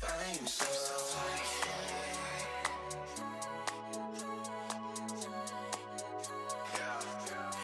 find so.